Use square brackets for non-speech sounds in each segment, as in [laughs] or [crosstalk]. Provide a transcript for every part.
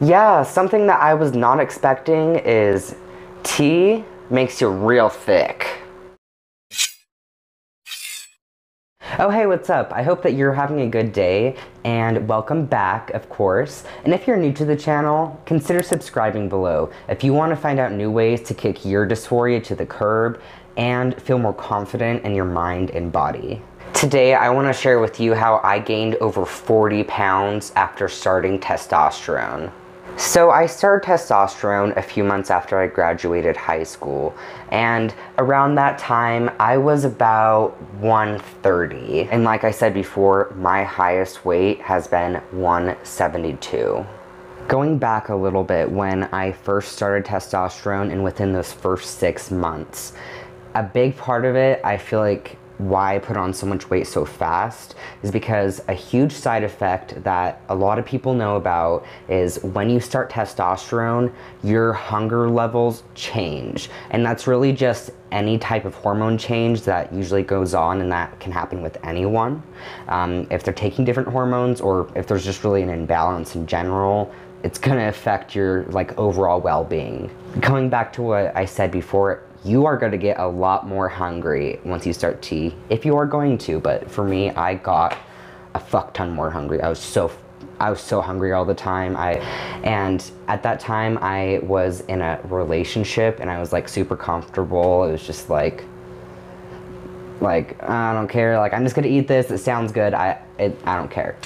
Yeah, something that I was not expecting is T makes you real thick. Oh, hey, what's up? I hope that you're having a good day and welcome back, of course. And if you're new to the channel, consider subscribing below if you want to find out new ways to kick your dysphoria to the curb and feel more confident in your mind and body. Today, I want to share with you how I gained over 40 pounds after starting testosterone. So I started testosterone a few months after I graduated high school, and around that time I was about 130. And like I said before, my highest weight has been 172. Going back a little bit when I first started testosterone and within those first six months, a big part of it I feel like why I put on so much weight so fast is because a huge side effect that a lot of people know about is when you start testosterone, your hunger levels change. And that's really just any type of hormone change that usually goes on and that can happen with anyone. Um, if they're taking different hormones or if there's just really an imbalance in general, it's gonna affect your like overall well-being. Going back to what I said before, you are going to get a lot more hungry once you start T, if you are going to. But for me, I got a fuck ton more hungry. I was so I was so hungry all the time. I and at that time I was in a relationship and I was like super comfortable. It was just like like I don't care. Like I'm just gonna eat this. It sounds good. I it, I don't care.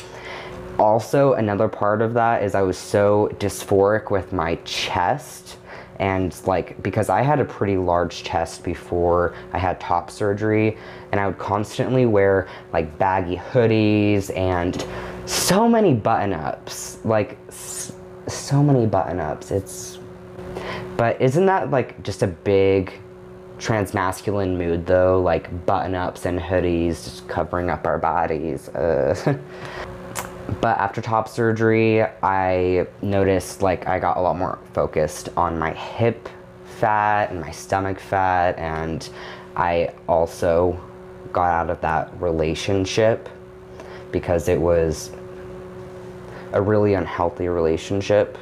Also, another part of that is I was so dysphoric with my chest and like because I had a pretty large chest before I had top surgery and I would constantly wear like baggy hoodies and so many button ups like so many button ups it's but isn't that like just a big transmasculine mood though? Like button ups and hoodies just covering up our bodies. Uh. [laughs] But after top surgery, I noticed like I got a lot more focused on my hip fat and my stomach fat, and I also got out of that relationship because it was a really unhealthy relationship.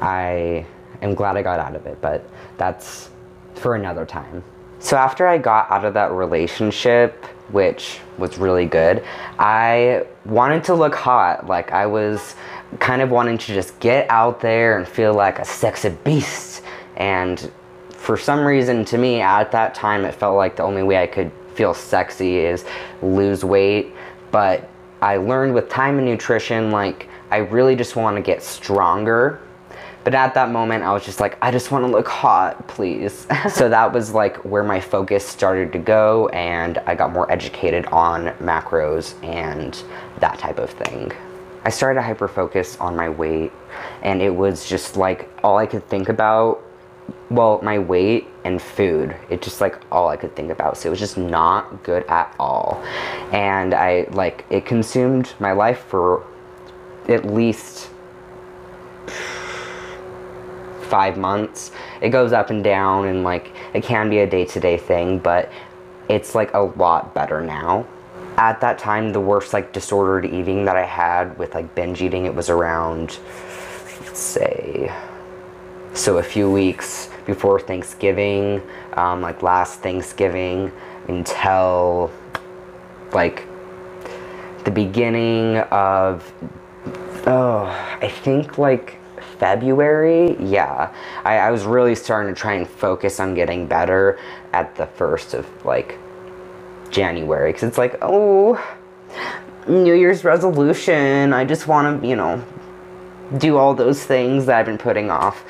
I am glad I got out of it, but that's for another time. So after I got out of that relationship, which was really good, I wanted to look hot. Like I was kind of wanting to just get out there and feel like a sexy beast. And for some reason, to me, at that time, it felt like the only way I could feel sexy is lose weight. But I learned with time and nutrition, like I really just want to get stronger but at that moment, I was just like, I just want to look hot, please. [laughs] so that was like where my focus started to go, and I got more educated on macros and that type of thing. I started to hyper focus on my weight, and it was just like all I could think about. Well, my weight and food. It just like all I could think about. So it was just not good at all. And I like it consumed my life for at least five months. It goes up and down and like it can be a day to day thing, but it's like a lot better now. At that time, the worst like disordered eating that I had with like binge eating, it was around, let's say, so a few weeks before Thanksgiving, um, like last Thanksgiving until like the beginning of, oh, I think like February, yeah, I, I was really starting to try and focus on getting better at the first of like January because it's like, oh, New Year's resolution. I just want to, you know, do all those things that I've been putting off.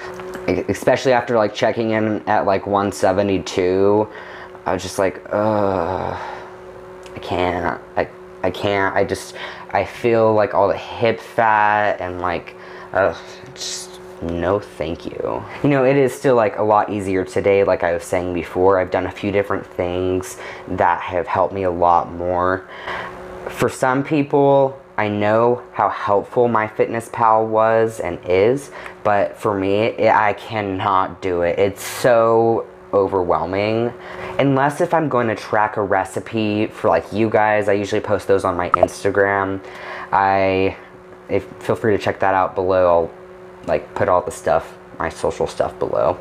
Especially after like checking in at like 172, I was just like, ugh, I can't. I, I can't. I just, I feel like all the hip fat and like uh, just no thank you. [laughs] You know, it is still like a lot easier today, like I was saying before. I've done a few different things that have helped me a lot more. For some people, I know how helpful MyFitnessPal was and is, but for me, it, I cannot do it. It's so overwhelming. Unless if I'm going to track a recipe for like you guys, I usually post those on my Instagram. I if, feel free to check that out below. I'll like put all the stuff, my social stuff below.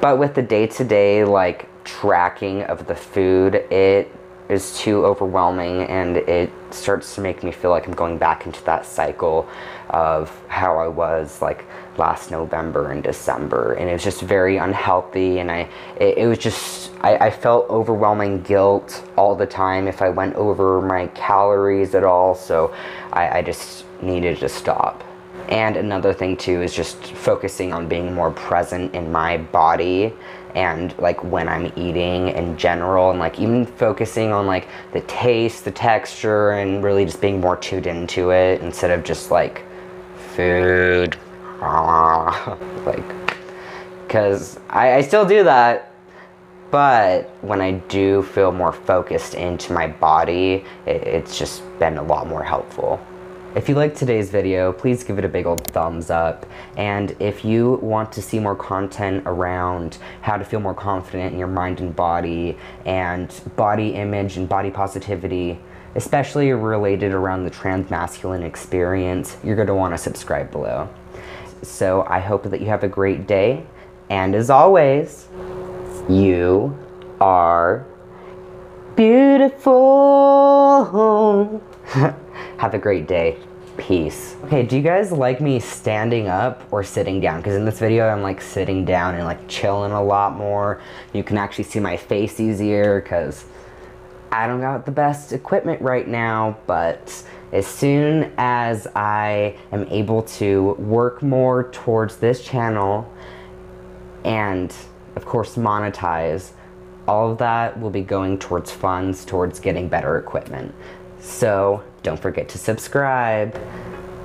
But with the day-to-day like tracking of the food, it is too overwhelming and it starts to make me feel like I'm going back into that cycle of how I was like last November and December and it was just very unhealthy and I it, it was just I, I, felt overwhelming guilt all the time if I went over my calories at all so I, I just needed to stop. And another thing too is just focusing on being more present in my body and like when I'm eating in general and like even focusing on like the taste, the texture and really just being more tuned into it instead of just like food. [laughs] like because I, I still do that but when I do feel more focused into my body, it, it's just been a lot more helpful. If you liked today's video, please give it a big old thumbs up. And if you want to see more content around how to feel more confident in your mind and body and body image and body positivity, especially related around the trans masculine experience, you're going to want to subscribe below. So I hope that you have a great day. And as always, you are beautiful. [laughs] Have a great day. Peace. Okay, do you guys like me standing up or sitting down? Because in this video, I'm like sitting down and like chilling a lot more. You can actually see my face easier because I don't got the best equipment right now, but as soon as I am able to work more towards this channel and of course monetize, all of that will be going towards funds towards getting better equipment. So don't forget to subscribe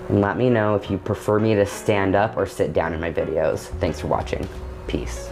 and let me know if you prefer me to stand up or sit down in my videos. Thanks for watching. Peace.